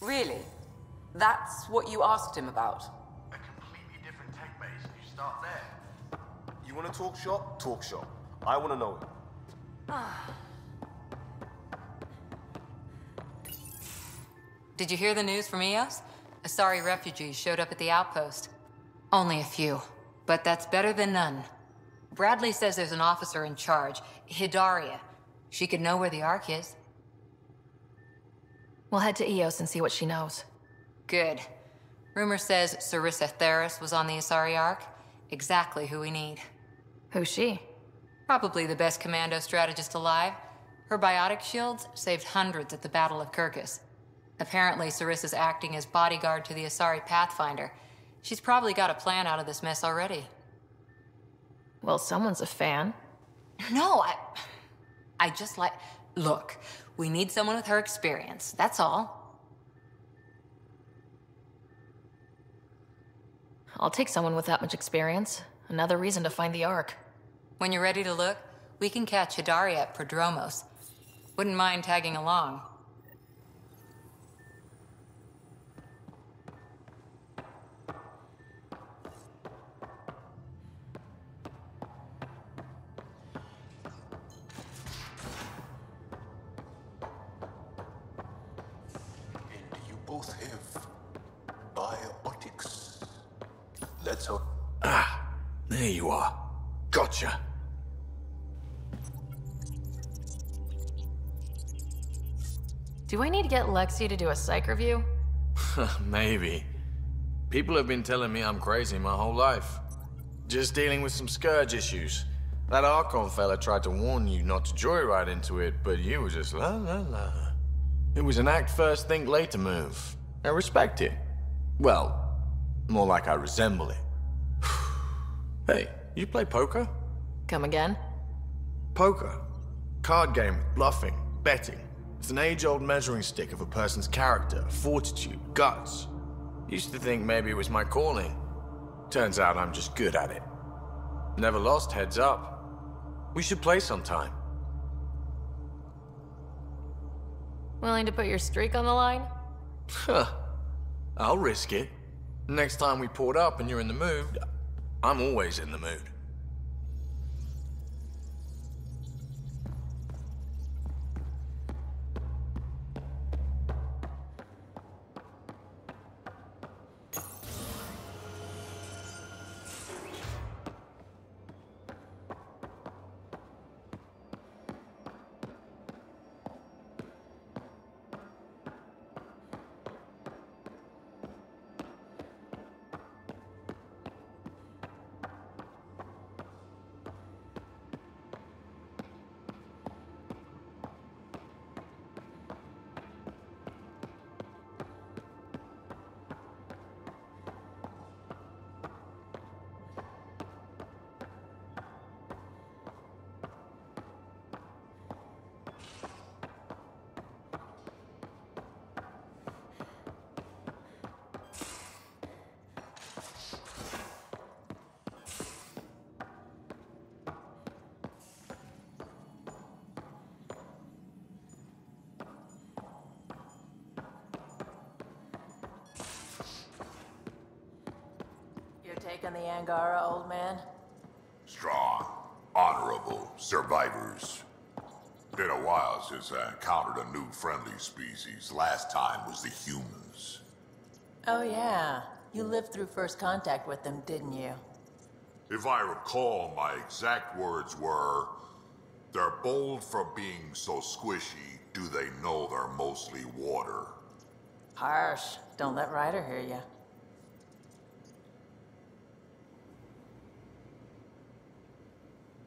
Really? That's what you asked him about? A completely different tech base. You start there. You want to talk shop? Talk shop. I want to know it. Did you hear the news from Eos? Asari refugees showed up at the outpost. Only a few, but that's better than none. Bradley says there's an officer in charge, Hidaria. She could know where the Ark is. We'll head to Eos and see what she knows. Good. Rumor says Sarissa Theris was on the Asari Ark. Exactly who we need. Who's she? Probably the best commando strategist alive. Her biotic shields saved hundreds at the Battle of Kirkus. Apparently, Sarissa's acting as bodyguard to the Asari Pathfinder. She's probably got a plan out of this mess already. Well, someone's a fan. No, I... I just like... Look, we need someone with her experience, that's all. I'll take someone with that much experience. Another reason to find the Ark. When you're ready to look, we can catch Hidaria at Prodromos. Wouldn't mind tagging along. Both have biotics. Let's hope. Ah, there you are. Gotcha. Do I need to get Lexi to do a psych review? Maybe. People have been telling me I'm crazy my whole life. Just dealing with some scourge issues. That Archon fella tried to warn you not to joyride into it, but you were just la la la. It was an act first, think later move. I respect it. Well, more like I resemble it. hey, you play poker? Come again? Poker. Card game bluffing, betting. It's an age-old measuring stick of a person's character, fortitude, guts. Used to think maybe it was my calling. Turns out I'm just good at it. Never lost heads up. We should play sometime. Willing to put your streak on the line? Huh. I'll risk it. Next time we port up and you're in the mood, I'm always in the mood. Taking the Angara, old man? Strong, honorable survivors. Been a while since I encountered a new friendly species. Last time was the humans. Oh, yeah. You lived through first contact with them, didn't you? If I recall, my exact words were, They're bold for being so squishy, do they know they're mostly water? Harsh. Don't let Ryder hear you.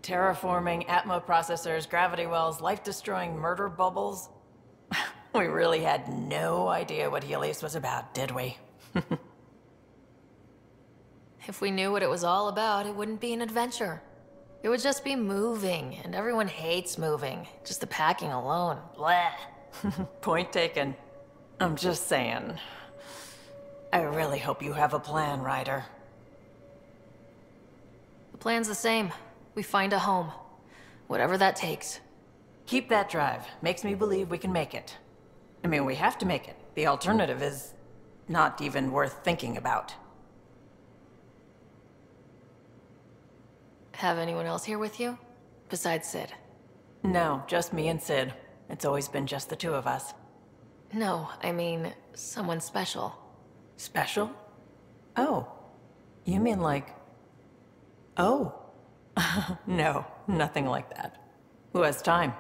Terraforming, Atmo processors, gravity wells, life-destroying murder bubbles. we really had no idea what Heleus was about, did we? If we knew what it was all about, it wouldn't be an adventure. It would just be moving, and everyone hates moving. Just the packing alone. Bleh. Point taken. I'm just saying. I really hope you have a plan, Ryder. The plan's the same. We find a home. Whatever that takes. Keep that drive. Makes me believe we can make it. I mean, we have to make it. The alternative is not even worth thinking about. Have anyone else here with you? Besides Sid? No, just me and Sid. It's always been just the two of us. No, I mean, someone special. Special? Oh. You mean like. Oh. no, nothing like that. Who has time?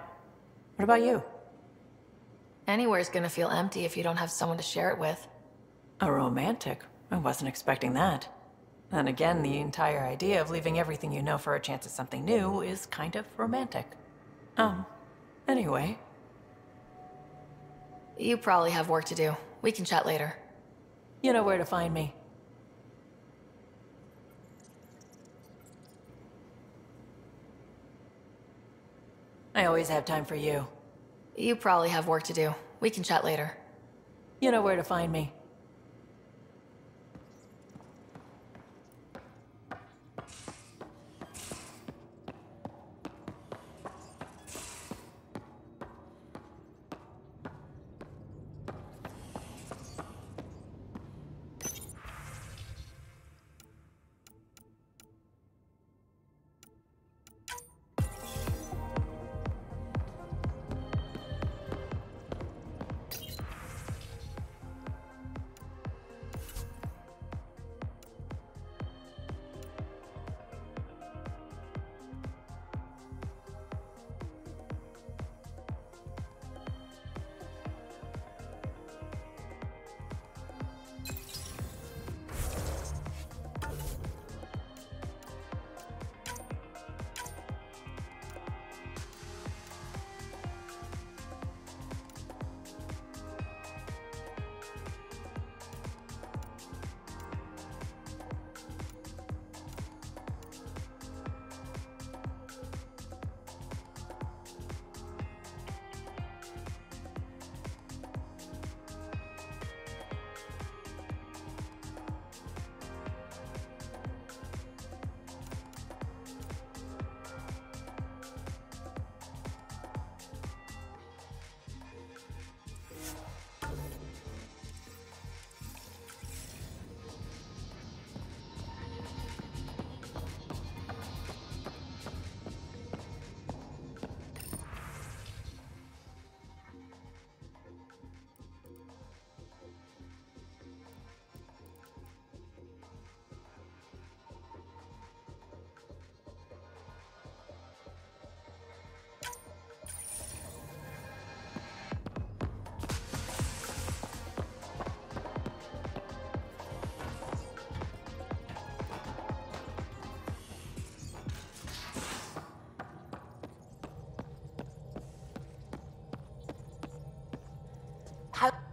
What about you? Anywhere's gonna feel empty if you don't have someone to share it with. A romantic? I wasn't expecting that. And again, the entire idea of leaving everything you know for a chance at something new is kind of romantic. Um, anyway. You probably have work to do. We can chat later. You know where to find me. I always have time for you. You probably have work to do. We can chat later. You know where to find me.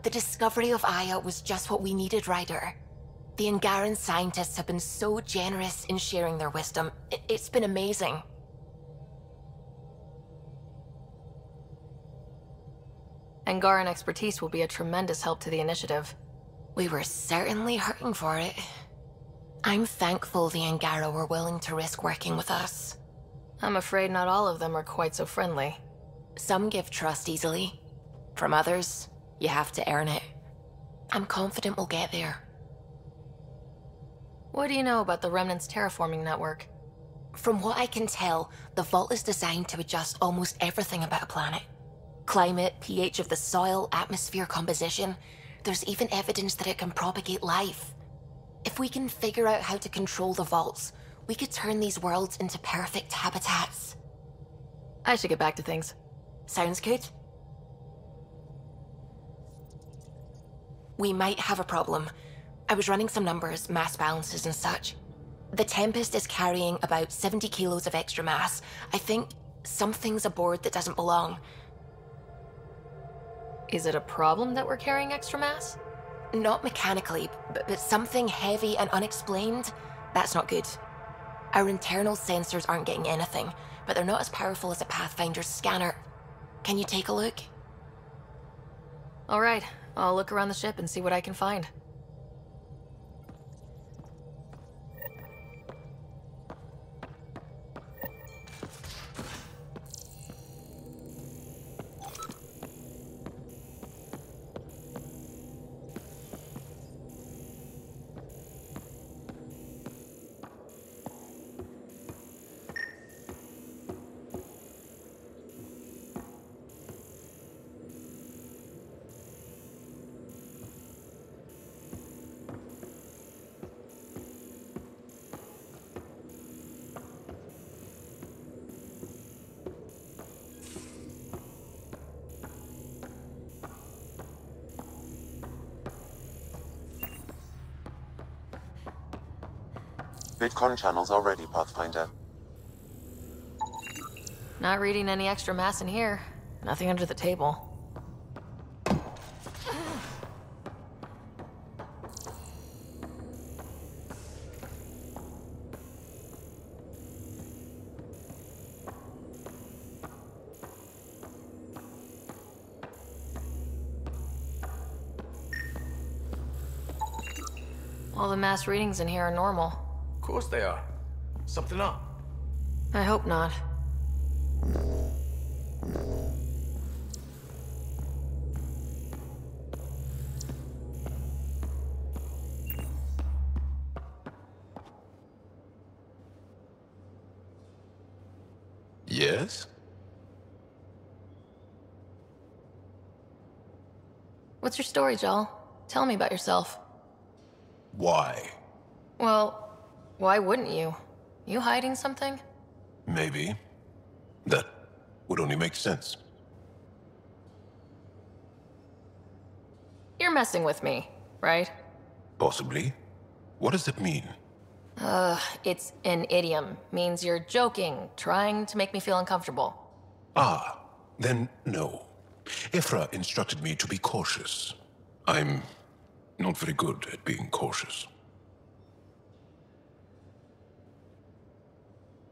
The discovery of Aya was just what we needed, Ryder. The Angaran scientists have been so generous in sharing their wisdom. It's been amazing. Angaran expertise will be a tremendous help to the initiative. We were certainly hurting for it. I'm thankful the Angara were willing to risk working with us. I'm afraid not all of them are quite so friendly. Some give trust easily. From others, you have to earn it. I'm confident we'll get there. What do you know about the Remnant's terraforming network? From what I can tell, the vault is designed to adjust almost everything about a planet climate, pH of the soil, atmosphere composition. There's even evidence that it can propagate life. If we can figure out how to control the vaults, we could turn these worlds into perfect habitats. I should get back to things. Sounds good? We might have a problem. I was running some numbers, mass balances, and such. The Tempest is carrying about 70 kilos of extra mass. I think something's aboard that doesn't belong. Is it a problem that we're carrying extra mass? Not mechanically, but, but something heavy and unexplained. That's not good. Our internal sensors aren't getting anything, but they're not as powerful as a Pathfinder's scanner. Can you take a look? All right, I'll look around the ship and see what I can find. VidCon channels are ready, Pathfinder. Not reading any extra mass in here. Nothing under the table. All the mass readings in here are normal. Of course they are. Something up. I hope not. Yes? What's your story, Jaal? Tell me about yourself. Why? Why wouldn't you? You hiding something? Maybe. That would only make sense. You're messing with me, right? Possibly. What does it mean? Uh, it's an idiom. Means you're joking, trying to make me feel uncomfortable. Ah, then no. Evfra instructed me to be cautious. I'm not very good at being cautious.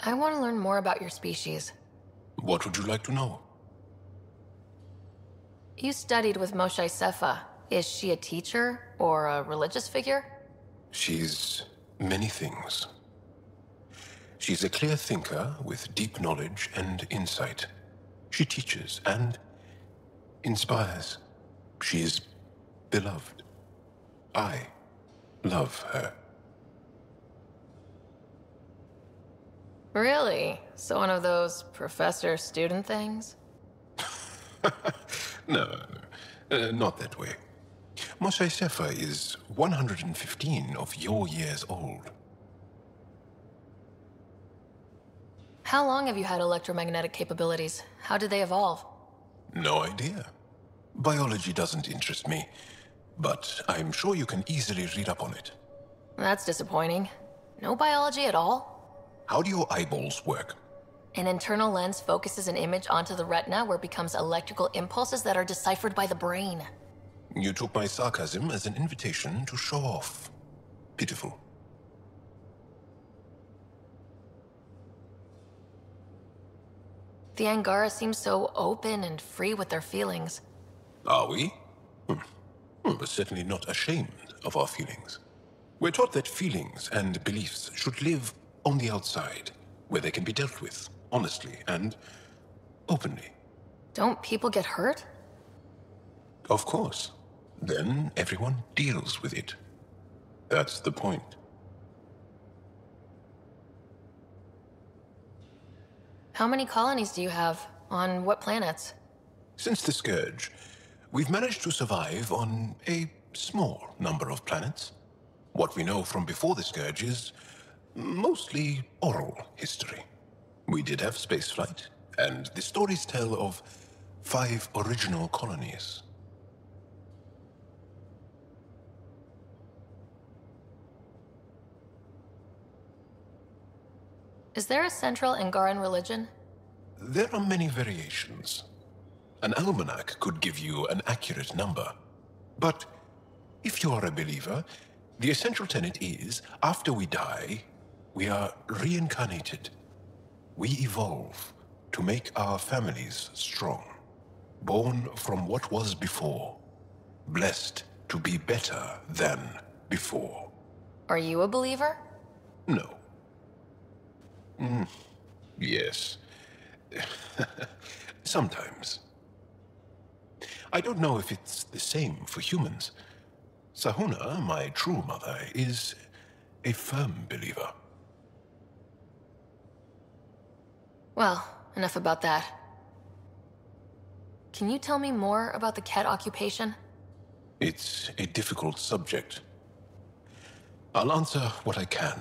I want to learn more about your species. What would you like to know? You studied with Moshae Sefa. Is she a teacher or a religious figure? She's many things. She's a clear thinker with deep knowledge and insight. She teaches and inspires. She's beloved. I love her. Really? So one of those professor-student things? No, uh, not that way. Moshae Sefa is 115 of your years old. How long have you had electromagnetic capabilities? How did they evolve? No idea. Biology doesn't interest me, but I'm sure you can easily read up on it. That's disappointing. No biology at all? How do your eyeballs work? An internal lens focuses an image onto the retina where it becomes electrical impulses that are deciphered by the brain. You took my sarcasm as an invitation to show off. Pitiful. The Angara seem so open and free with their feelings. Are we? Hmm. Hmm, But certainly not ashamed of our feelings. We're taught that feelings and beliefs should live on the outside, where they can be dealt with honestly and openly. Don't people get hurt? Of course. Then everyone deals with it. That's the point. How many colonies do you have? On what planets? Since the Scourge, we've managed to survive on a small number of planets. What we know from before the Scourge is mostly oral history. We did have spaceflight, and the stories tell of five original colonies. Is there a central Angaran religion? There are many variations. An almanac could give you an accurate number. But if you are a believer, the essential tenet is after we die, we are reincarnated. We evolve to make our families strong, born from what was before, blessed to be better than before. Are you a believer? No. Mm, yes. Sometimes. I don't know if it's the same for humans. Sahuna, my true mother, is a firm believer. Well, enough about that. Can you tell me more about the Kett occupation? It's a difficult subject. I'll answer what I can.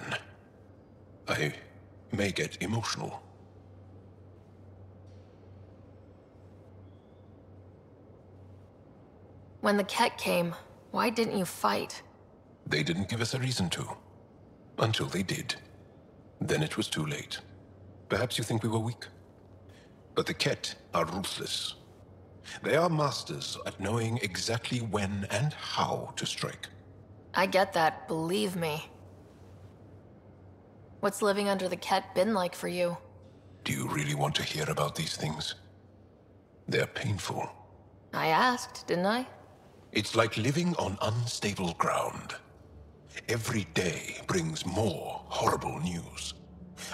I may get emotional. When the Kett came, why didn't you fight? They didn't give us a reason to. Until they did. Then it was too late. Perhaps you think we were weak. But the Kett are ruthless. They are masters at knowing exactly when and how to strike. I get that, believe me. What's living under the Kett been like for you? Do you really want to hear about these things? They're painful. I asked, didn't I? It's like living on unstable ground. Every day brings more horrible news.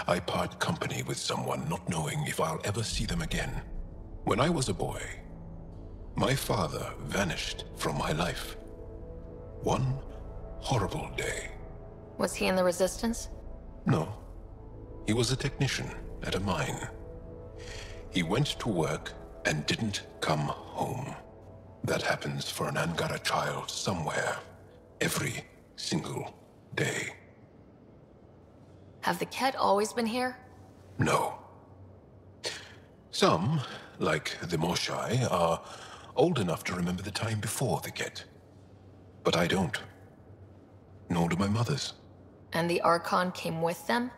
I part company with someone not knowing if I'll ever see them again. When I was a boy, my father vanished from my life. One horrible day. Was he in the Resistance? No. He was a technician at a mine. He went to work and didn't come home. That happens for an Angara child somewhere, every single day. Have the Kett always been here? No. Some, like the Moshae, are old enough to remember the time before the Kett. But I don't. Nor do my mothers. And the Archon came with them?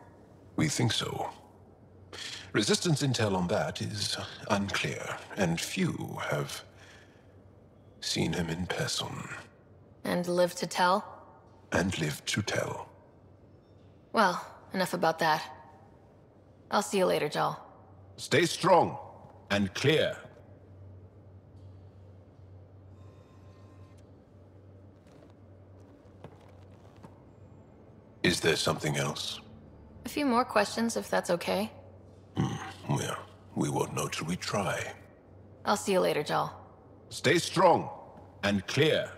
We think so. Resistance intel on that is unclear, and few have seen him in person. And lived to tell? And lived to tell. Well, enough about that. I'll see you later, Jaal. Stay strong and clear. Is there something else? A few more questions, if that's okay. Hmm, well, we won't know till we try. I'll see you later, Jaal. Stay strong and clear.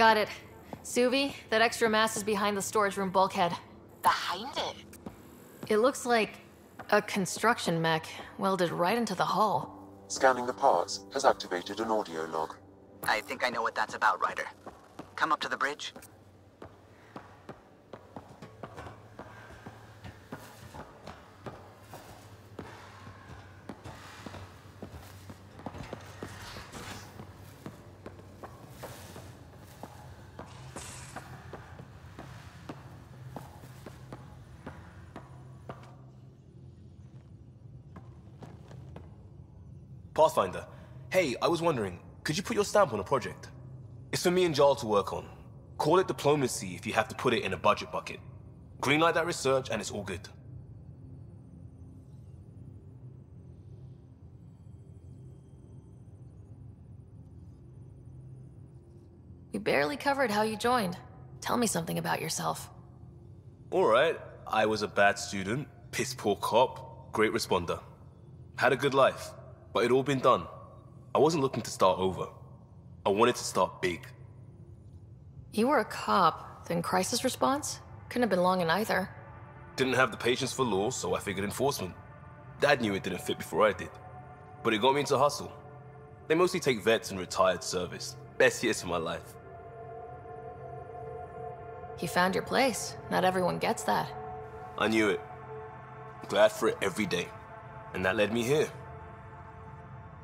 Got it. Suvi, that extra mass is behind the storage room bulkhead. Behind it? It looks like a construction mech welded right into the hull. Scanning the parts has activated an audio log. I think I know what that's about, Ryder. Come up to the bridge. Pathfinder, hey, I was wondering, could you put your stamp on a project? It's for me and Jaal to work on. Call it diplomacy if you have to put it in a budget bucket. Greenlight that research and it's all good. You barely covered how you joined. Tell me something about yourself. Alright, I was a bad student, piss poor cop, great responder. Had a good life, but it all been done. I wasn't looking to start over. I wanted to start big. You were a cop, then crisis response? Couldn't have been long in either. Didn't have the patience for law, so I figured enforcement. Dad knew it didn't fit before I did. But it got me into hustle. They mostly take vets and retired service. Best years of my life. You found your place. Not everyone gets that. I knew it. Glad for it every day. And that led me here.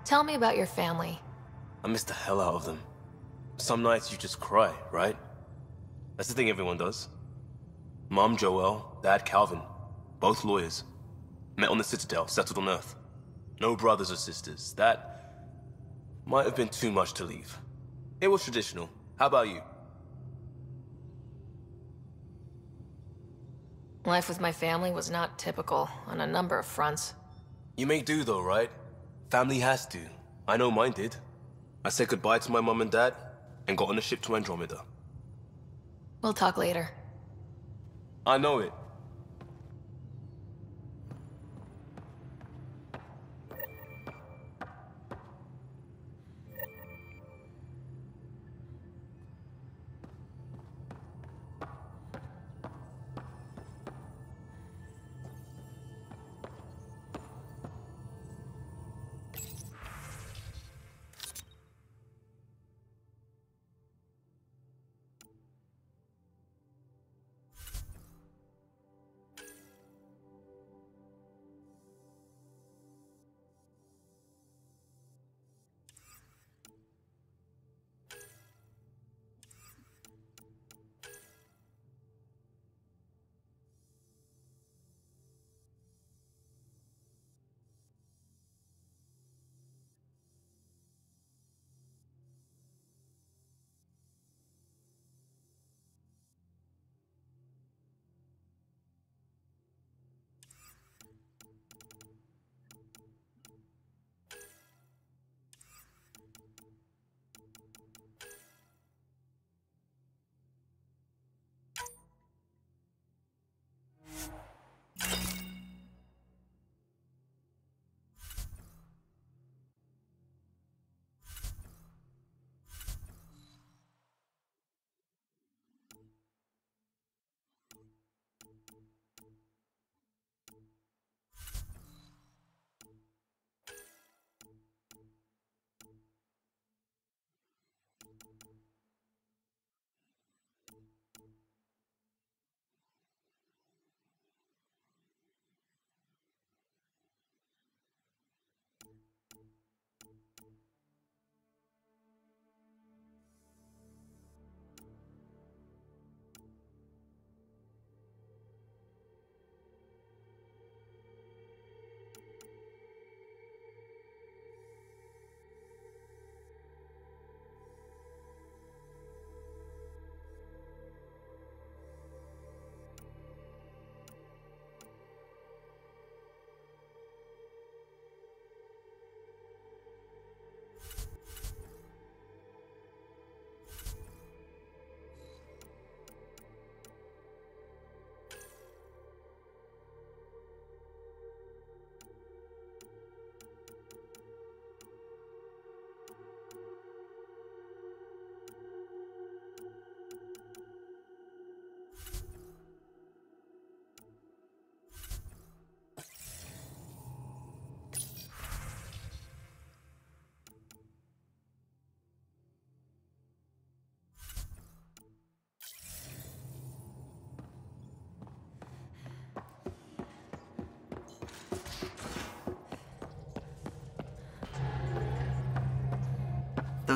Tell me about your family. I miss the hell out of them. Some nights you just cry, right? That's the thing everyone does. Mom Joelle, Dad Calvin, both lawyers. Met on the Citadel, settled on Earth. No brothers or sisters. That might have been too much to leave. It was traditional. How about you? Life with my family was not typical on a number of fronts. You make do though, right? Family has to. I know mine did. I said goodbye to my mom and dad, and got on a ship to Andromeda. We'll talk later. I know it.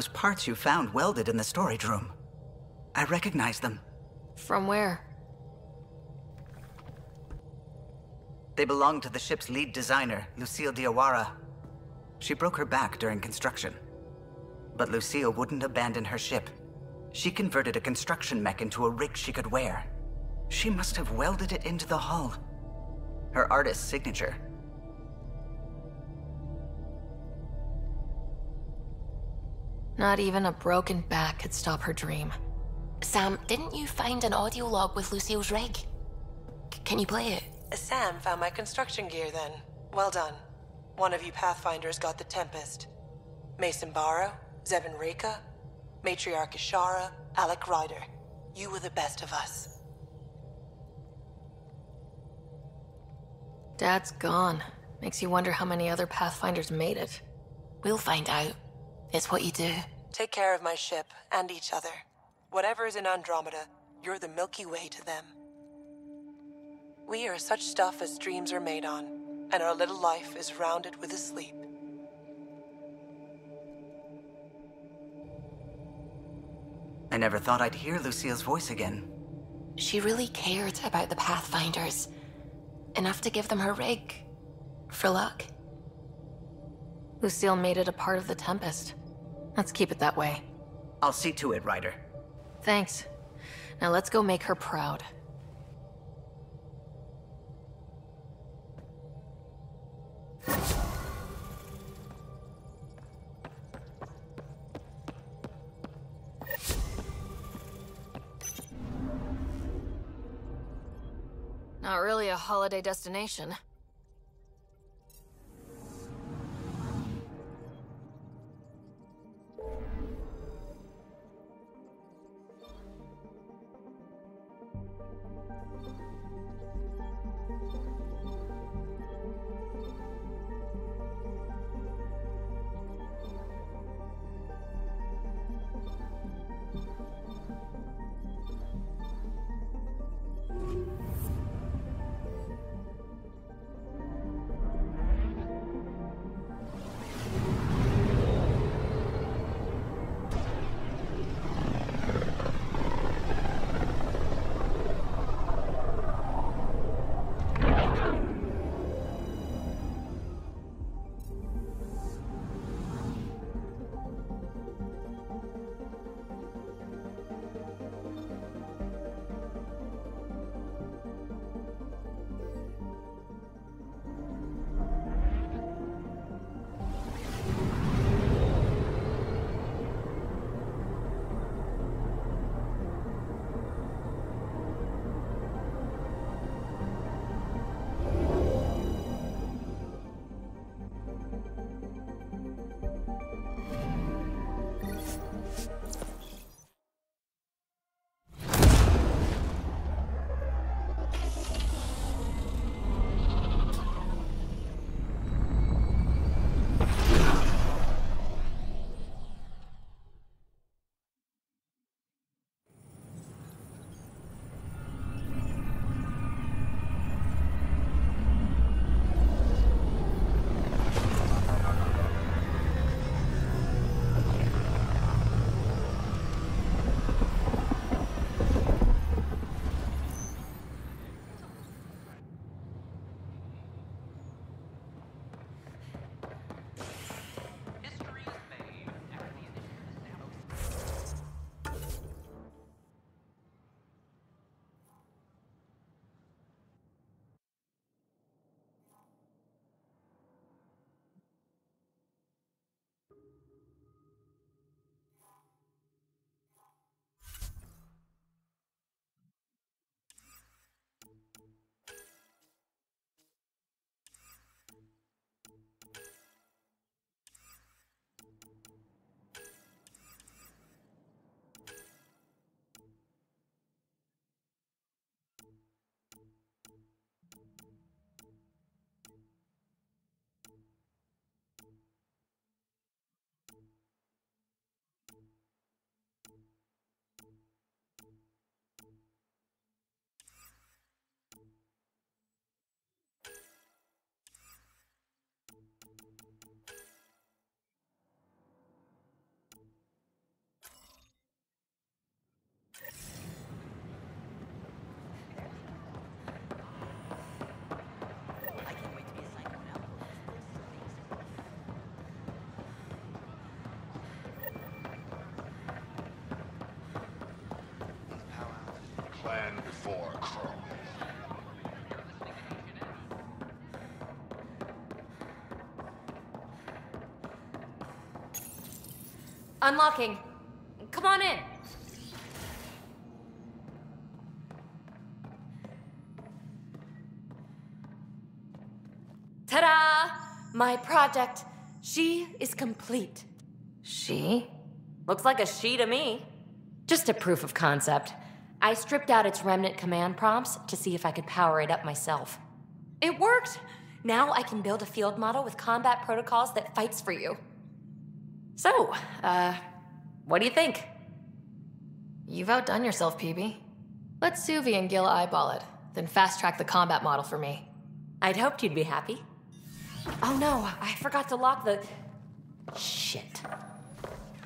Those parts you found welded in the storage room. I recognize them. From where? They belong to the ship's lead designer, Lucille Diawara. She broke her back during construction. But Lucille wouldn't abandon her ship. She converted a construction mech into a rig she could wear. She must have welded it into the hull. Her artist's signature. Not even a broken back could stop her dream. Sam, didn't you find an audio log with Lucille's rig? C- can you play it? Sam found my construction gear then. Well done. One of you Pathfinders got the Tempest. Macen Barro, Zevin Raeka, Matriarch Ishara, Alec Ryder. You were the best of us. Dad's gone. Makes you wonder how many other Pathfinders made it. We'll find out. It's what you do. Take care of my ship and each other. Whatever is in Andromeda, you're the Milky Way to them. We are such stuff as dreams are made on, and our little life is rounded with a sleep. I never thought I'd hear Lucille's voice again. She really cared about the Pathfinders. Enough to give them her rig. For luck. Lucille made it a part of the Tempest. Let's keep it that way. I'll see to it, Ryder. Thanks. Now let's go make her proud. Not really a holiday destination. Clan before Chrome. Unlocking. Come on in. Ta-da! My project. She is complete. She? Looks like a she to me. Just a proof of concept. I stripped out its remnant command prompts to see if I could power it up myself. It worked! Now I can build a field model with combat protocols that fights for you. So, uh, what do you think? You've outdone yourself, PB. Let Suvi and Gil eyeball it, then fast track the combat model for me. I'd hoped you'd be happy. Oh no, I forgot to lock the. Shit.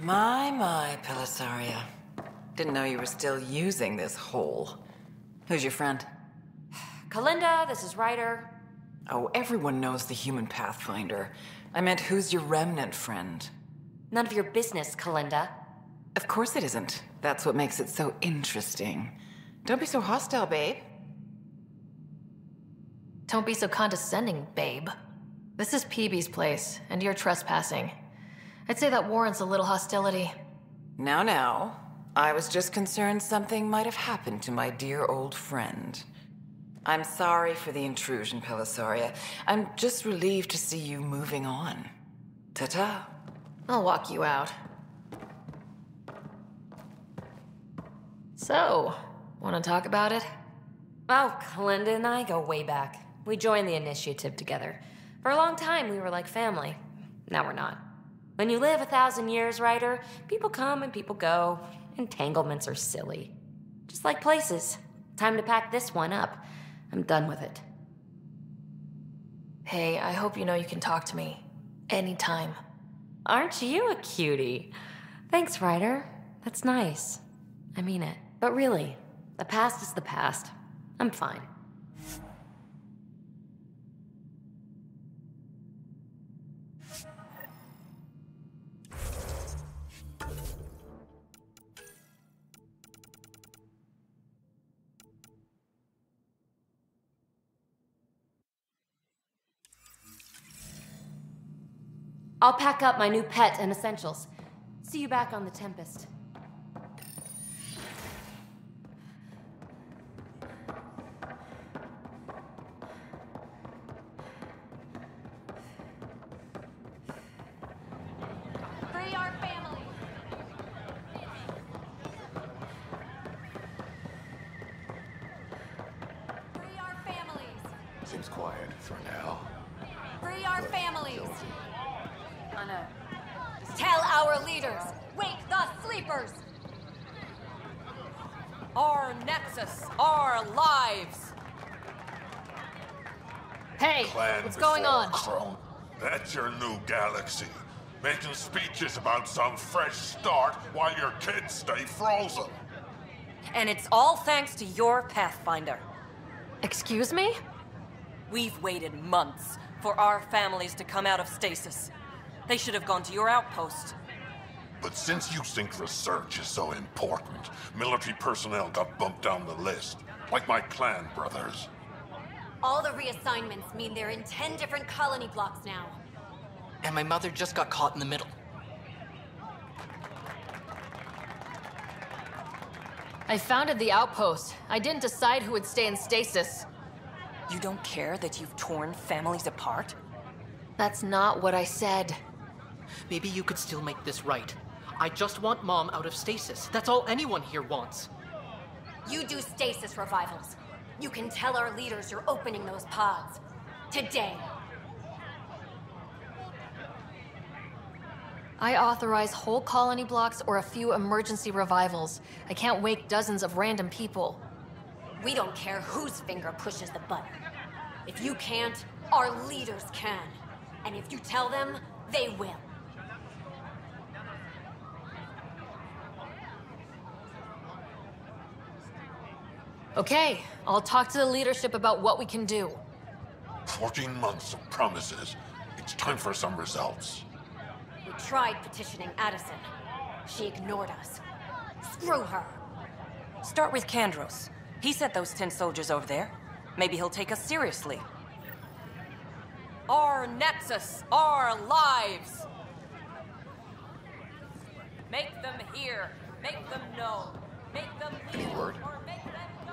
My, my, Pelessaria. Didn't know you were still using this hole. Who's your friend? Kalinda, this is Ryder. Oh, everyone knows the human Pathfinder. I meant, who's your remnant friend? None of your business, Kalinda. Of course it isn't. That's what makes it so interesting. Don't be so hostile, babe. Don't be so condescending, babe. This is PB's place, and you're trespassing. I'd say that warrants a little hostility. Now, now. I was just concerned something might have happened to my dear old friend. I'm sorry for the intrusion, Pelessaria. I'm just relieved to see you moving on. Ta-ta. I'll walk you out. So, want to talk about it? Oh, Kalinda and I go way back. We joined the initiative together. For a long time, we were like family. Now we're not. When you live a thousand years, Ryder, people come and people go. Entanglements are silly. Just like places. Time to pack this one up. I'm done with it. Hey, I hope you know you can talk to me. Anytime. Aren't you a cutie? Thanks, Ryder. That's nice. I mean it. But really, the past is the past. I'm fine. I'll pack up my new pet and essentials. See you back on the Tempest. New galaxy. Making speeches about some fresh start while your kids stay frozen. And it's all thanks to your Pathfinder. Excuse me? We've waited months for our families to come out of stasis. They should have gone to your outpost. But since you think research is so important, military personnel got bumped down the list. Like my clan brothers. All the reassignments mean they're in 10 different colony blocks now. And my mother just got caught in the middle. I founded the outpost. I didn't decide who would stay in stasis. You don't care that you've torn families apart? That's not what I said. Maybe you could still make this right. I just want Mom out of stasis. That's all anyone here wants. You do stasis revivals. You can tell our leaders you're opening those pods. Today. I authorize whole colony blocks or a few emergency revivals. I can't wake dozens of random people. We don't care whose finger pushes the button. If you can't, our leaders can. And if you tell them, they will. Okay, I'll talk to the leadership about what we can do. 14 months of promises. It's time for some results. We tried petitioning Addison. She ignored us. Screw her. Start with Kandros. He sent those ten soldiers over there. Maybe he'll take us seriously. Our Nexus, our lives! Make them hear. Make them know. Make them Any word? or make them No,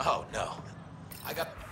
Oh, no. I got...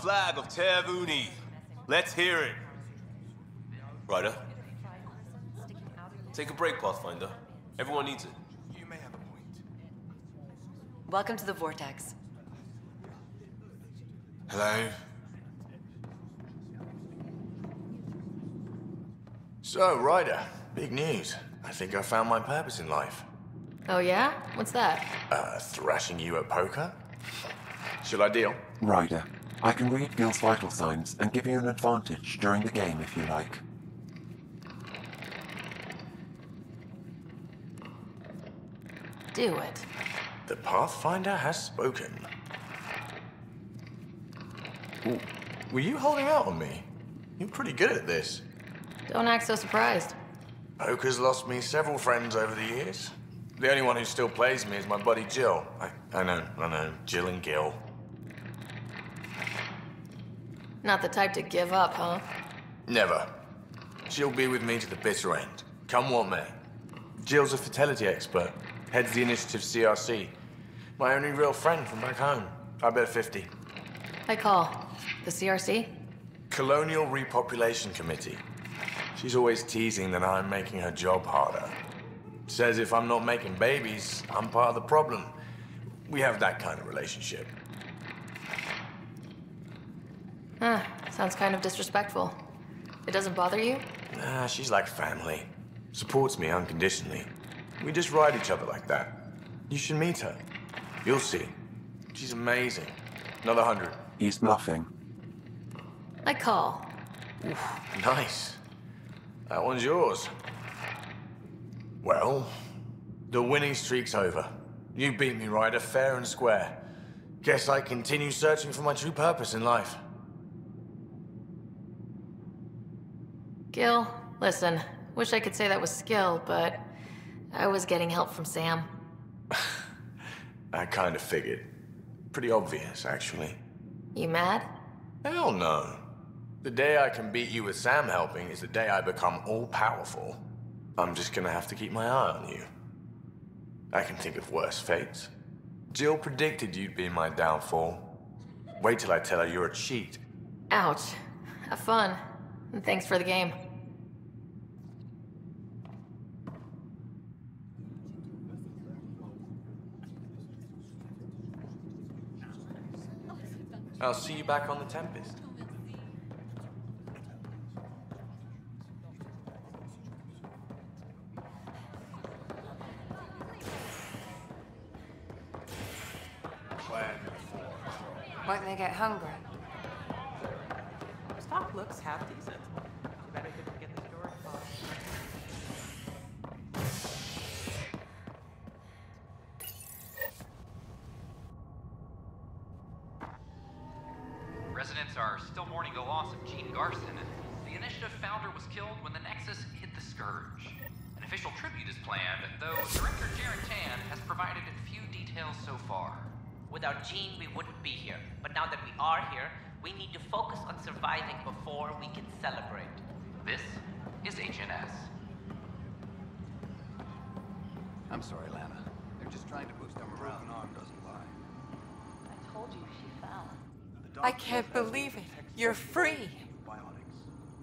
flag of Tervuni. Let's hear it. Ryder. Take a break, Pathfinder. Everyone needs it. You may have a point. Welcome to the Vortex. Hello? So, Ryder, big news. I think I found my purpose in life. Oh, yeah? What's that? Uh, thrashing you at poker? Shall I deal? Ryder, I can read Gil's vital signs and give you an advantage during the game if you like. Do it. The Pathfinder has spoken. Ooh, were you holding out on me? You're pretty good at this. Don't act so surprised. Poker's lost me several friends over the years. The only one who still plays me is my buddy Jill. I, I know, I know, Jill and Gil. Not the type to give up, huh? Never. She'll be with me to the bitter end, come what may. Jill's a fertility expert, heads the initiative CRC. My only real friend from back home. I bet 50. I call. The CRC? Colonial Repopulation Committee. She's always teasing that I'm making her job harder. Says if I'm not making babies, I'm part of the problem. We have that kind of relationship. Huh, sounds kind of disrespectful. It doesn't bother you? Nah, she's like family. Supports me unconditionally. We just ride each other like that. You should meet her. You'll see. She's amazing. Another hundred. He's bluffing. I call. Nice. That one's yours. Well, the winning streak's over. You beat me, Ryder, fair and square. Guess I continue searching for my true purpose in life. Gil, listen. Wish I could say that was skill, but I was getting help from Sam. I kind of figured. Pretty obvious, actually. You mad? Hell no. The day I can beat you with Sam helping is the day I become all powerful. I'm just gonna have to keep my eye on you. I can think of worse fates. Jill predicted you'd be my downfall. Wait till I tell her you're a cheat. Ouch. Have fun. And thanks for the game. I'll see you back on the Tempest. Might they get hungry? Stock looks half decent. Too bad I couldn't get the storage box. Residents are still mourning the loss of Jien Garson. The initiative founder was killed when the Nexus hit the Scourge. An official tribute is planned, though Director Jarun Tann has provided few details so far. Without Gene, we wouldn't be here. But now that we are here, we need to focus on surviving before we can celebrate. This is HNS. I'm sorry, Lana. They're just trying to boost our morale. Broken arm doesn't lie. I told you she fell. I can't believe it. You're free.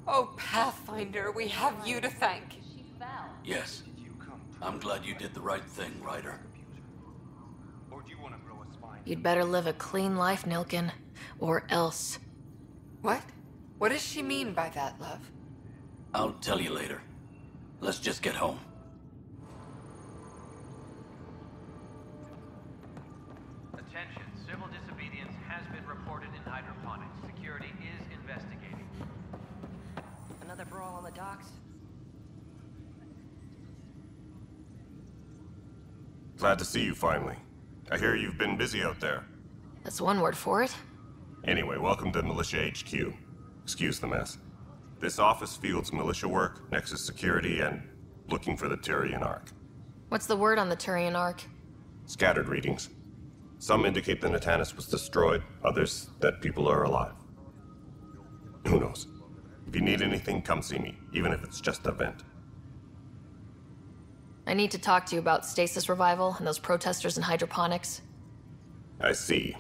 Oh, Pathfinder, we have you to thank. She fell. Yes. I'm glad you did the right thing, Ryder. You'd better live a clean life, Nilkin. Or else. What? What does she mean by that, love? I'll tell you later. Let's just get home. Attention, civil disobedience has been reported in hydroponics. Security is investigating. Another brawl on the docks? Glad to see you finally. I hear you've been busy out there. That's one word for it. Anyway, welcome to Militia HQ. Excuse the mess. This office fields militia work, Nexus security, and looking for the Turian Ark. What's the word on the Turian Ark? Scattered readings. Some indicate the Natanus was destroyed, others that people are alive. Who knows? If you need anything, come see me, even if it's just a vent. I need to talk to you about stasis revival and those protesters in hydroponics. I see.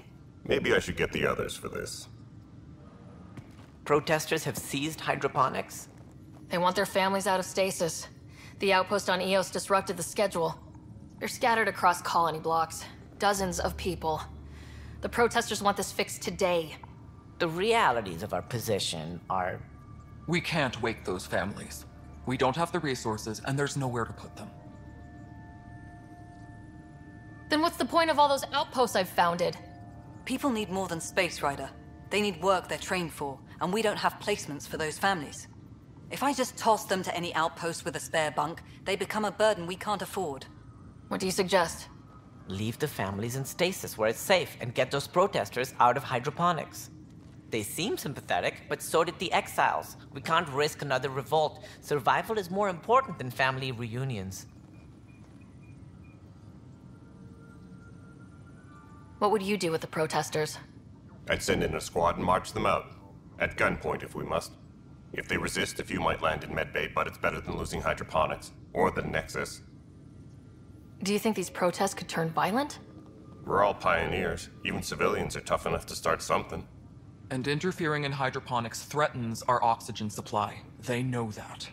Maybe I should get the others for this. Protesters have seized hydroponics? They want their families out of stasis. The outpost on Eos disrupted the schedule. They're scattered across colony blocks. Dozens of people. The protesters want this fixed today. The realities of our position are. We can't wake those families. We don't have the resources, and there's nowhere to put them. Then what's the point of all those outposts I've founded? People need more than Space Rider. They need work they're trained for, and we don't have placements for those families. If I just toss them to any outpost with a spare bunk, they become a burden we can't afford. What do you suggest? Leave the families in stasis where it's safe and get those protesters out of hydroponics. They seem sympathetic, but so did the exiles. We can't risk another revolt. Survival is more important than family reunions. What would you do with the protesters? I'd send in a squad and march them out. At gunpoint if we must. If they resist, a few might land in medbay, but it's better than losing hydroponics. Or the Nexus. Do you think these protests could turn violent? We're all pioneers. Even civilians are tough enough to start something. And interfering in hydroponics threatens our oxygen supply. They know that.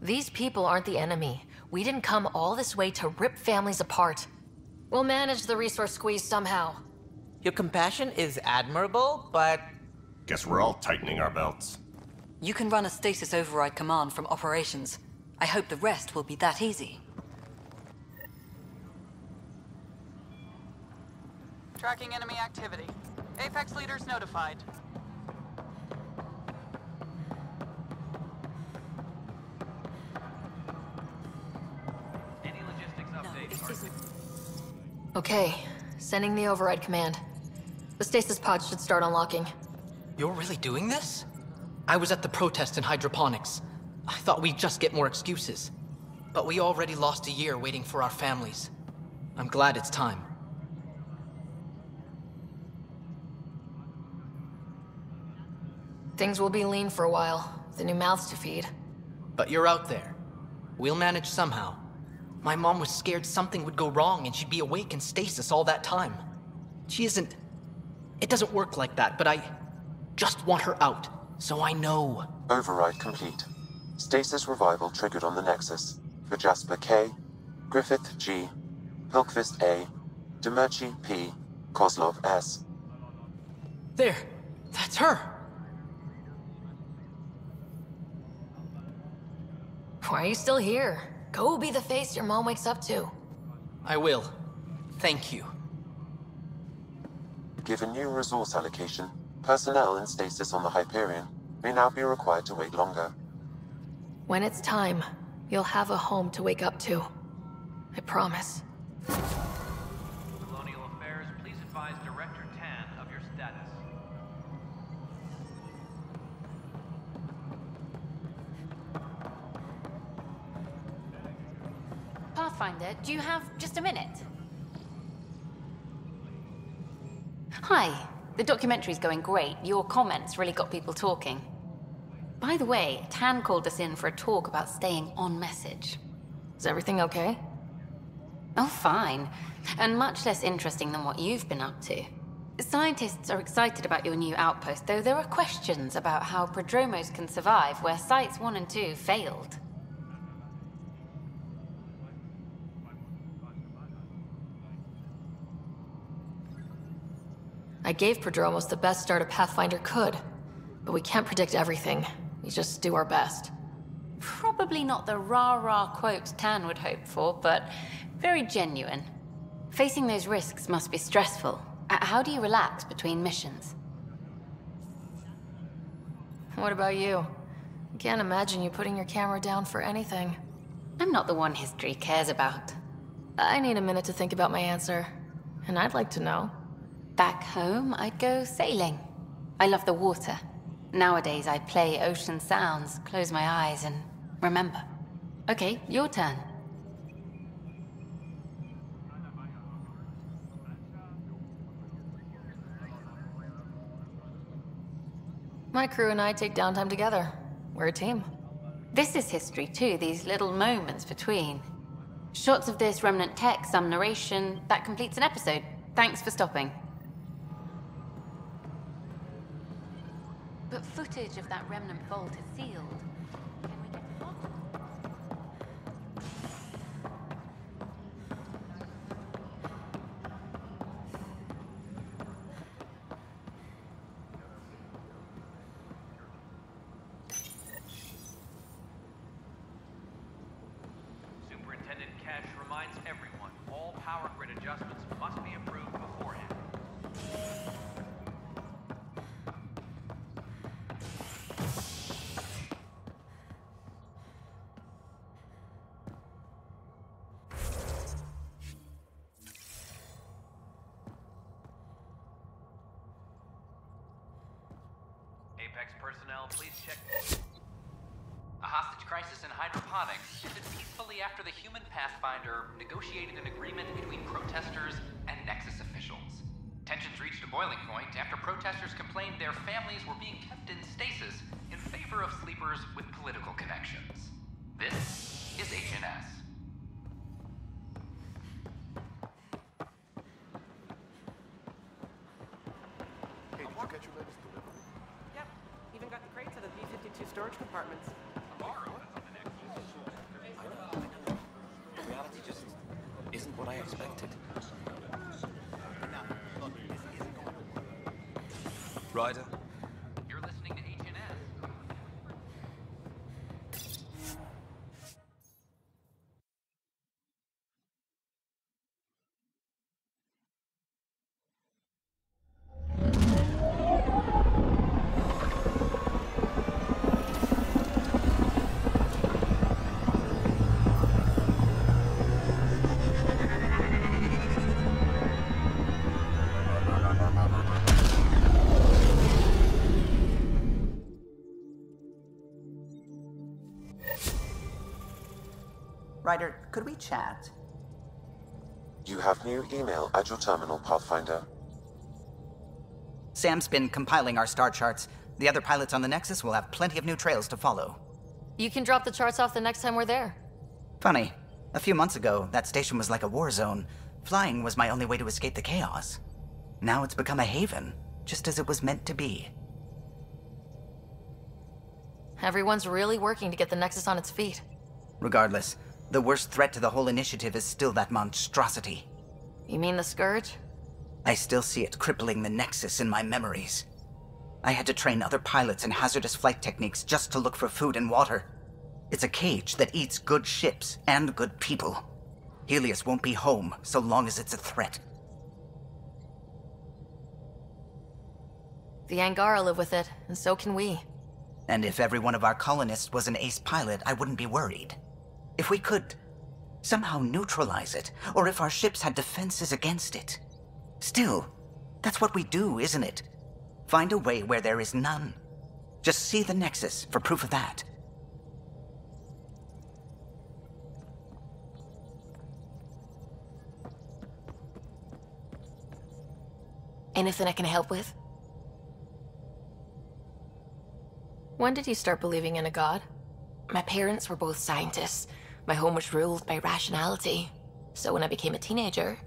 These people aren't the enemy. We didn't come all this way to rip families apart. We'll manage the resource squeeze somehow. Your compassion is admirable, but Guess we're all tightening our belts. You can run a stasis override command from operations. I hope the rest will be that easy. Tracking enemy activity. Apex leaders notified. Any logistics updates? Okay, sending the override command. The stasis pod should start unlocking. You're really doing this? I was at the protest in hydroponics. I thought we'd just get more excuses. But we already lost a year waiting for our families. I'm glad it's time. Things will be lean for a while. The new mouths to feed. But you're out there. We'll manage somehow. My mom was scared something would go wrong and she'd be awake in stasis all that time. She isn't. It doesn't work like that, but I just want her out, so I know. Override complete. Stasis revival triggered on the Nexus. For Jasper K, Griffith G, Hilkvist A, Demerchi P, Kozlov S. There! That's her! Why are you still here? Go be the face your mom wakes up to. I will. Thank you. Given new resource allocation, personnel in stasis on the Hyperion may now be required to wait longer. When it's time, you'll have a home to wake up to. I promise. Do you have just a minute? Hi. The documentary's going great. Your comments really got people talking. By the way, Tann called us in for a talk about staying on message. Is everything okay? Oh, fine. And much less interesting than what you've been up to. Scientists are excited about your new outpost, though there are questions about how Prodromos can survive where Sites 1 and 2 failed. I gave Prodromos the best start a Pathfinder could, but we can't predict everything. We just do our best. Probably not the rah-rah quote Tann would hope for, but very genuine. Facing those risks must be stressful. Uh, How do you relax between missions? What about you? I can't imagine you putting your camera down for anything. I'm not the one history cares about. I need a minute to think about my answer. And I'd like to know. Back home, I'd go sailing. I love the water. Nowadays, I play ocean sounds, close my eyes, and remember. Okay, your turn. My crew and I take downtime together. We're a team. This is history too, these little moments between. Shots of this remnant tech, some narration, that completes an episode. Thanks for stopping. But footage of that remnant vault is sealed. Superintendent Kesh reminds everyone all power grid adjustments must be approved beforehand. Apex personnel, please check. A hostage crisis in hydroponics ended peacefully after the human Pathfinder negotiated an agreement between protesters and Nexus officials. Tensions reached a boiling point after protesters complained their families were being kept in stasis in favor of sleepers with political connections. This is HNS. We chat? You have new email at your terminal, Pathfinder. Sam's been compiling our star charts. The other pilots on the Nexus will have plenty of new trails to follow. You can drop the charts off the next time we're there. Funny, a few months ago, that station was like a war zone. Flying was my only way to escape the chaos. Now it's become a haven, just as it was meant to be. Everyone's really working to get the Nexus on its feet. Regardless, the worst threat to the whole initiative is still that monstrosity. You mean the Scourge? I still see it crippling the Nexus in my memories. I had to train other pilots in hazardous flight techniques just to look for food and water. It's a cage that eats good ships and good people. Heleus won't be home so long as it's a threat. The Angara live with it, and so can we. And if every one of our colonists was an ace pilot, I wouldn't be worried. If we could somehow neutralize it, or if our ships had defenses against it. Still, that's what we do, isn't it? Find a way where there is none. Just see the Nexus for proof of that. Anything I can help with? When did you start believing in a god? My parents were both scientists. My home was ruled by rationality. So when I became a teenager,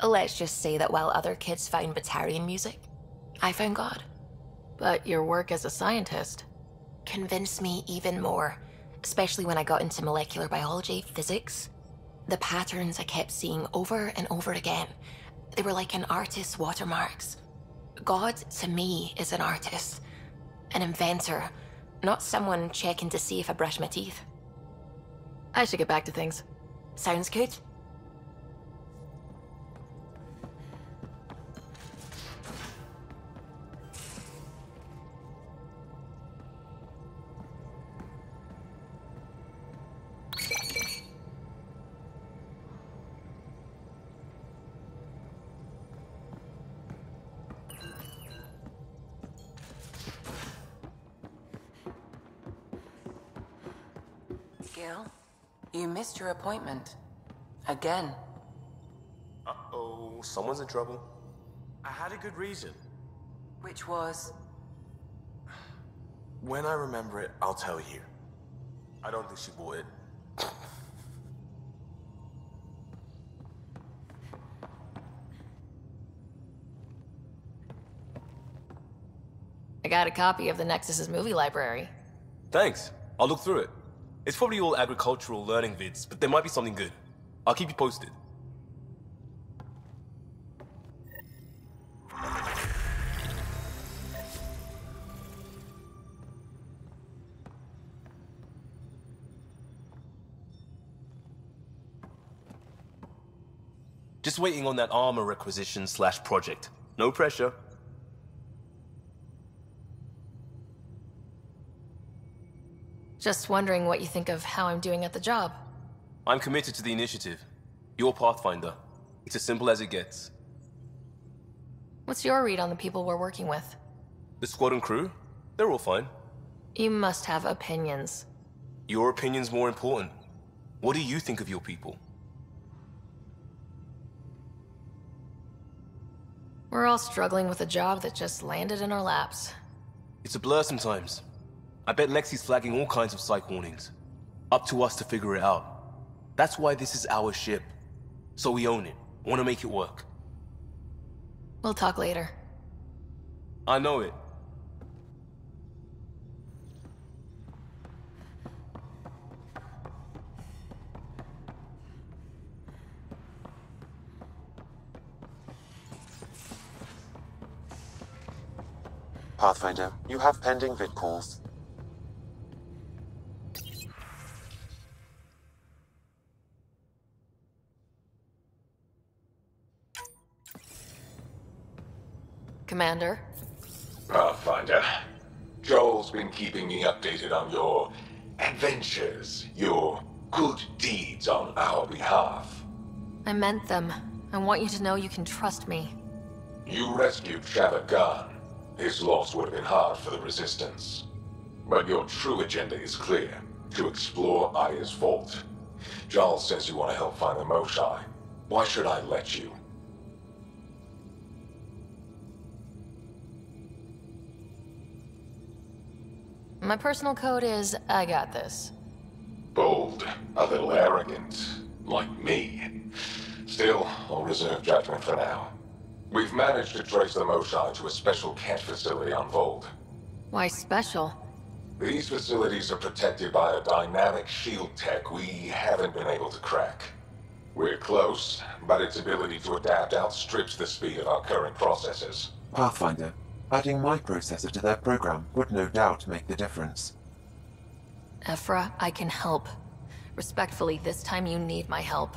let's just say that while other kids found Batarian music, I found God. But your work as a scientist convinced me even more, especially when I got into molecular biology, physics. The patterns I kept seeing over and over again, they were like an artist's watermarks. God, to me, is an artist, an inventor, not someone checking to see if I brush my teeth. I should get back to things. Sounds your appointment. Again. Uh-oh, someone's in trouble. I had a good reason. Which was? When I remember it, I'll tell you. I don't think she would. I got a copy of the Nexus's movie library. Thanks. I'll look through it. It's probably all agricultural learning vids, but there might be something good. I'll keep you posted. Just waiting on that armor requisition slash project. No pressure. Just wondering what you think of how I'm doing at the job. I'm committed to the initiative. You're Pathfinder. It's as simple as it gets. What's your read on the people we're working with? The squad and crew? They're all fine. You must have opinions. Your opinion's more important. What do you think of your people? We're all struggling with a job that just landed in our laps. It's a blur sometimes. I bet Lexi's flagging all kinds of psych warnings. Up to us to figure it out. That's why this is our ship. So we own it. Want to make it work. We'll talk later. I know it. Pathfinder, you have pending vid calls. Commander? Pathfinder, Jaal's been keeping me updated on your adventures, your good deeds on our behalf. I meant them. I want you to know you can trust me. You rescued Shava Khan. His loss would have been hard for the Resistance. But your true agenda is clear to explore Aya's vault. Jaal says you want to help find the Moshae. Why should I let you? My personal code is I got this. Bold, a little arrogant, like me. Still, I'll reserve judgment for now. We've managed to trace the Moshae to a special Kett facility on Voeld. Why special? These facilities are protected by a dynamic shield tech we haven't been able to crack. We're close, but its ability to adapt outstrips the speed of our current processes. Pathfinder, adding my processor to their program would no doubt make the difference. Evfra, I can help. Respectfully, this time you need my help.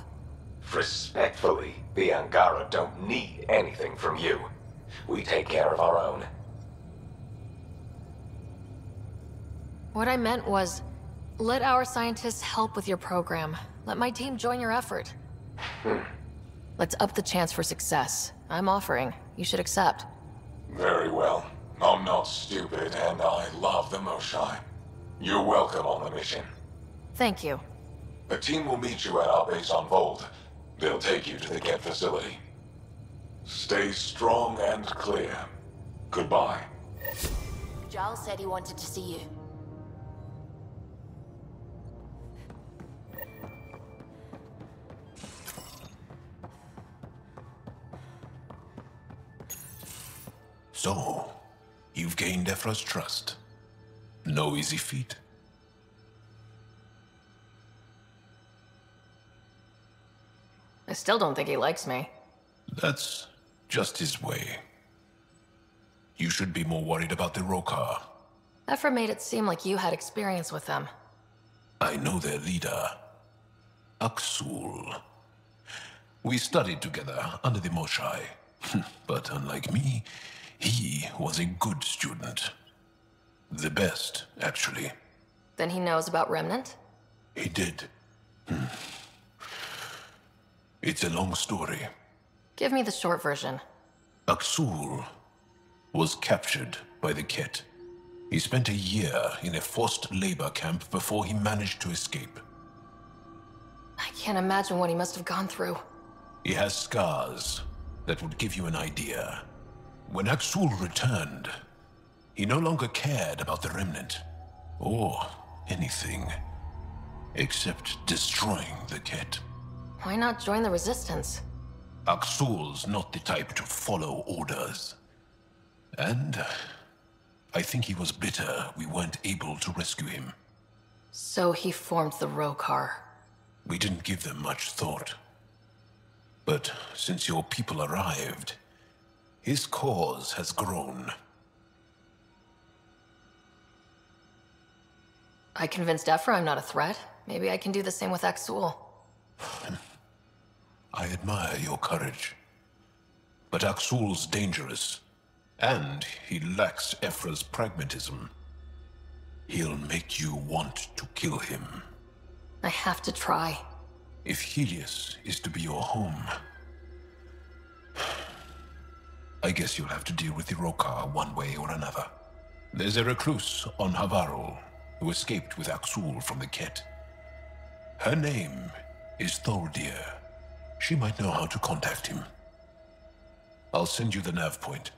Respectfully, the Angara don't need anything from you. We take care of our own. What I meant was, let our scientists help with your program. Let my team join your effort. Hmm. Let's up the chance for success. I'm offering. You should accept. Very well. I'm not stupid, and I love the Moshae. You're welcome on the mission. Thank you. The team will meet you at our base on Voeld. They'll take you to the Kett facility. Stay strong and clear. Goodbye. Jaal said he wanted to see you. So, you've gained Evfra's trust. No easy feat. I still don't think he likes me. That's just his way. You should be more worried about the Roekaar. Ephra made it seem like you had experience with them. I know their leader, Akksul. We studied together under the Moshae. but unlike me, he was a good student. The best, actually. Then he knows about Remnant? He did. Hmm. It's a long story. Give me the short version. Akksul was captured by the Kett. He spent a year in a forced labor camp before he managed to escape. I can't imagine what he must have gone through. He has scars that would give you an idea. When Akksul returned, he no longer cared about the Remnant, or anything, except destroying the Kett. Why not join the Resistance? Akksul's not the type to follow orders. And I think he was bitter we weren't able to rescue him. So he formed the Roekaar. We didn't give them much thought. But since your people arrived, his cause has grown. I convinced Evfra I'm not a threat. Maybe I can do the same with Akksul. I admire your courage. But Akksul's dangerous, and he lacks Evfra's pragmatism. He'll make you want to kill him. I have to try. If Heleus is to be your home, I guess you'll have to deal with the Roekaar one way or another. There's a recluse on Havarl who escaped with Akksul from the Kett. Her name is Thordir. She might know how to contact him. I'll send you the nav point.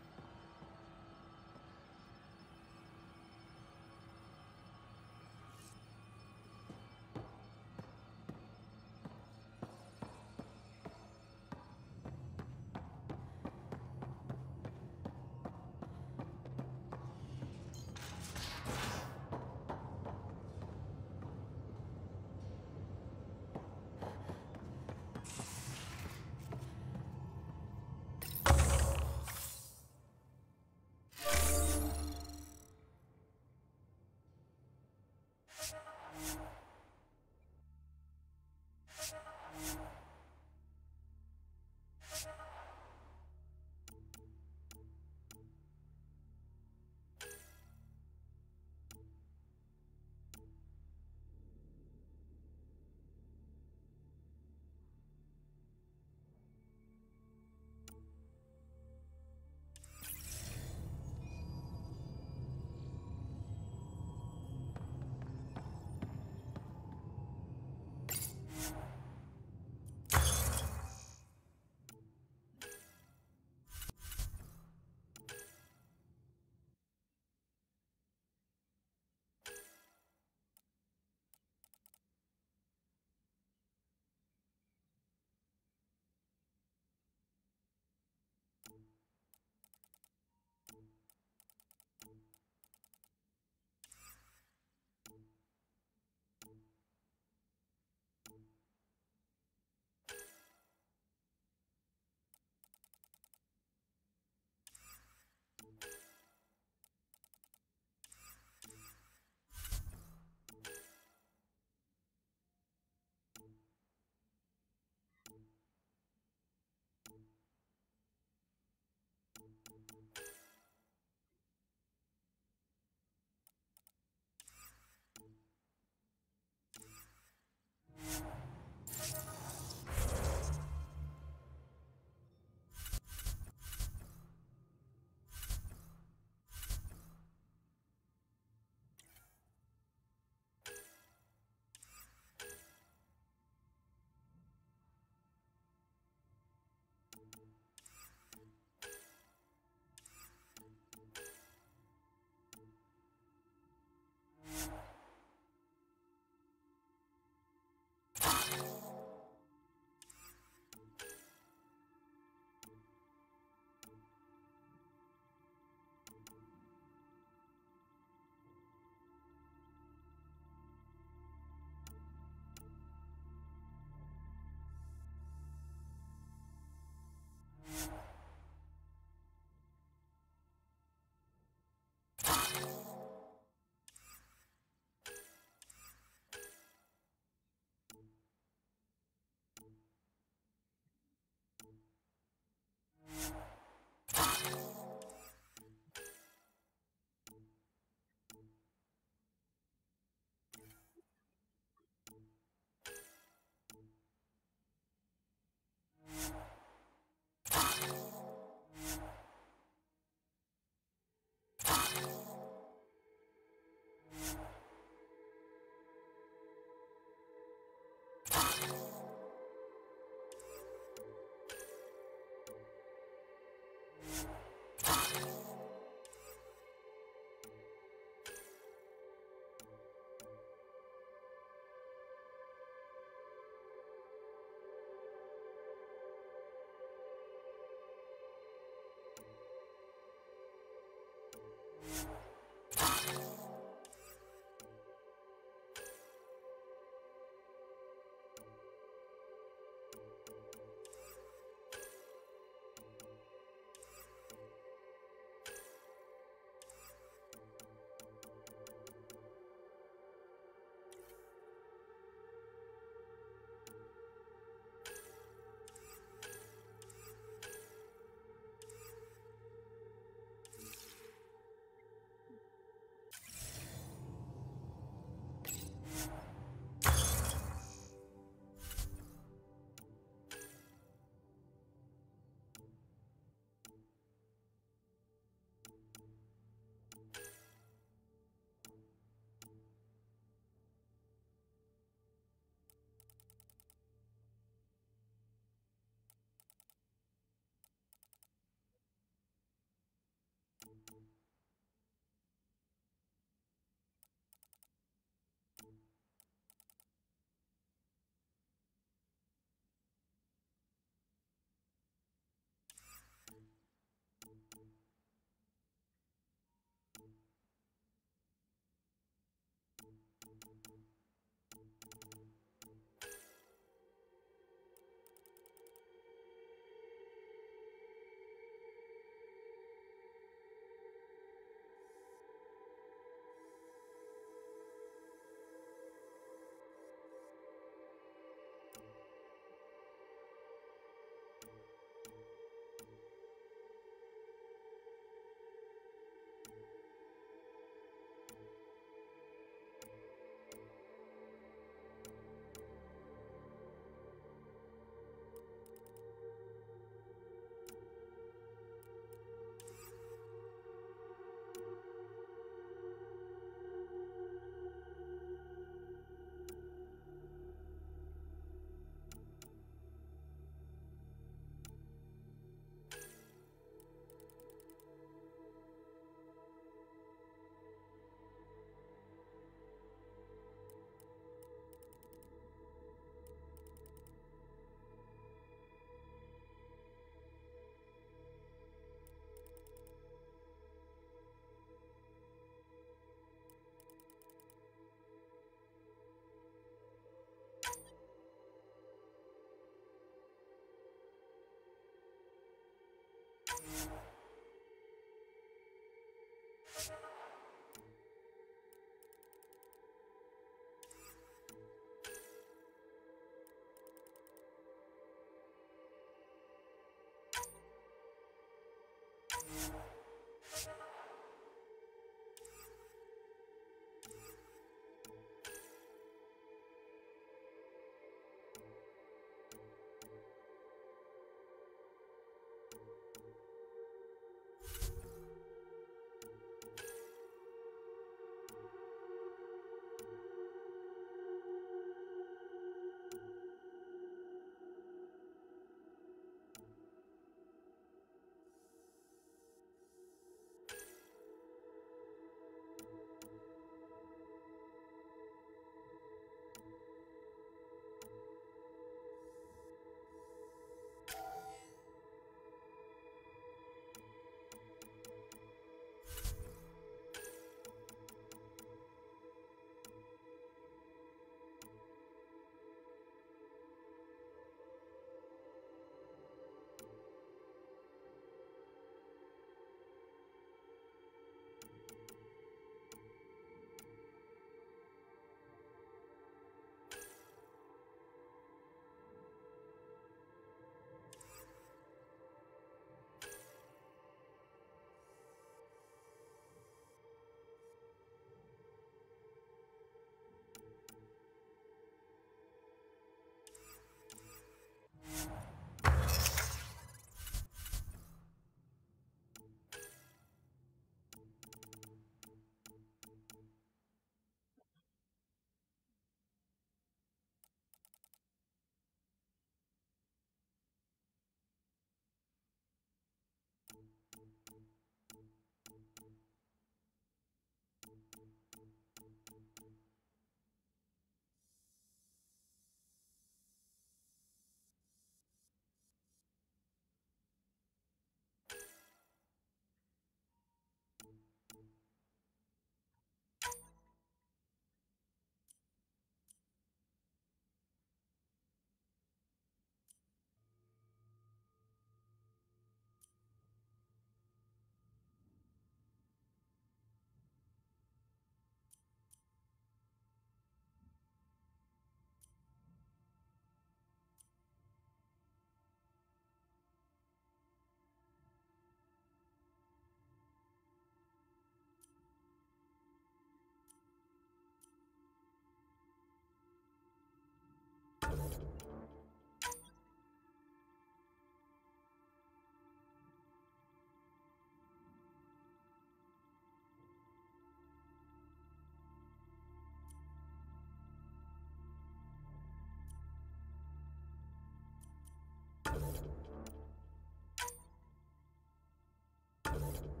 you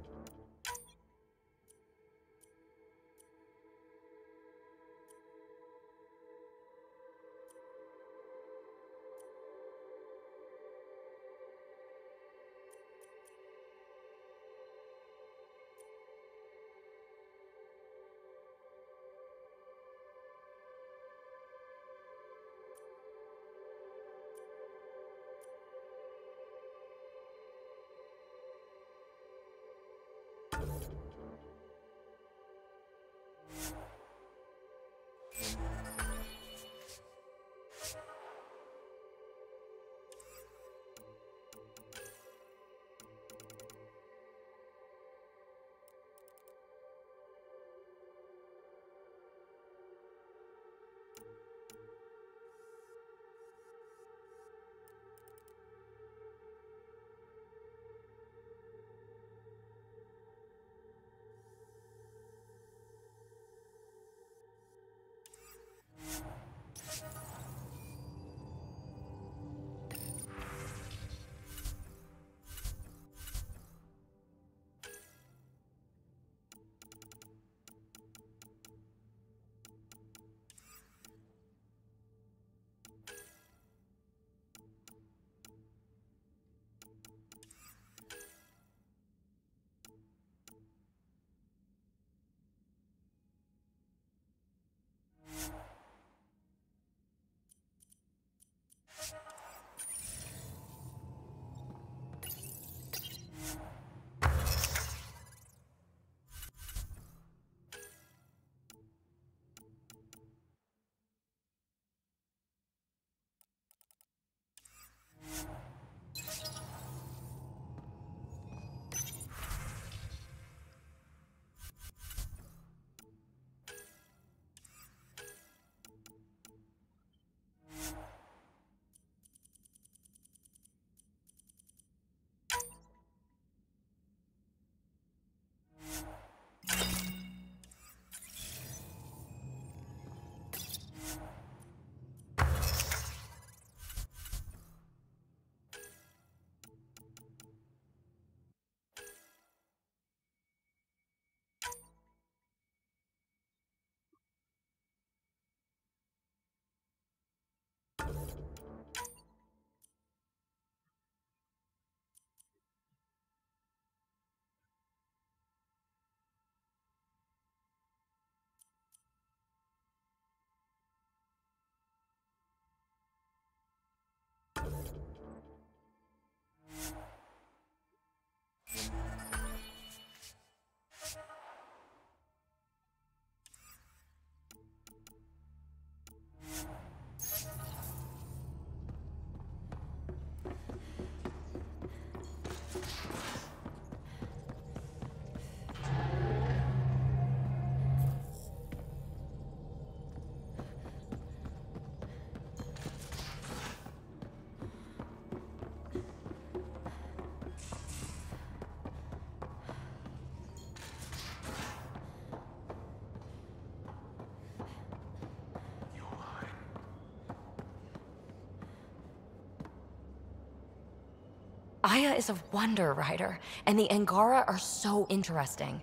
Aya is a wonder, Ryder, and the Angara are so interesting.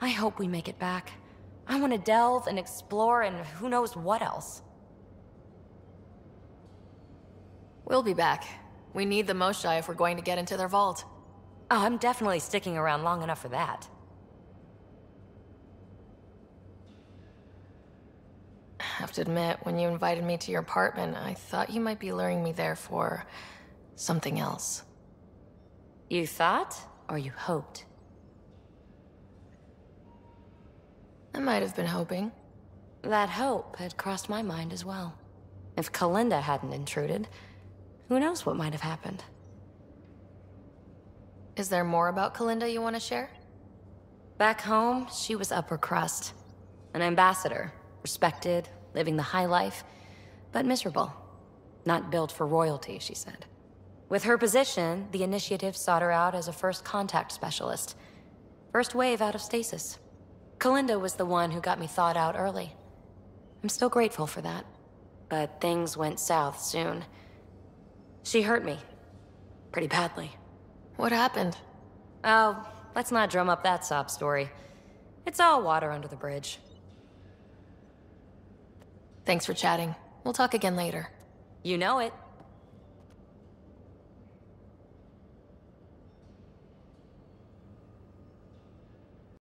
I hope we make it back. I want to delve and explore and who knows what else. We'll be back. We need the Moshae if we're going to get into their vault. Oh, I'm definitely sticking around long enough for that. I have to admit, when you invited me to your apartment, I thought you might be luring me there for something else. You thought, or you hoped? I might have been hoping. That hope had crossed my mind as well. If Kalinda hadn't intruded, who knows what might have happened. Is there more about Kalinda you want to share? Back home, she was upper crust. An ambassador, respected, living the high life, but miserable. Not built for royalty, she said. With her position, the initiative sought her out as a first contact specialist. First wave out of stasis. Kalinda was the one who got me thawed out early. I'm still grateful for that. But things went south soon. She hurt me. Pretty badly. What happened? Oh, let's not drum up that sob story. It's all water under the bridge. Thanks for chatting. We'll talk again later. You know it.